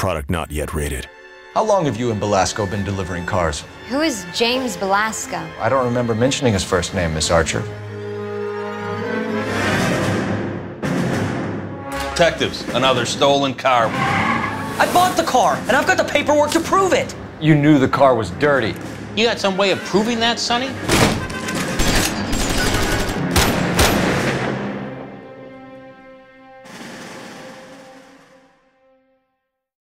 Product not yet rated. How long have you and Belasco been delivering cars? Who is James Belasco? I don't remember mentioning his first name, Miss Archer. Detectives, another stolen car. I bought the car, and I've got the paperwork to prove it. You knew the car was dirty. You got some way of proving that, Sonny?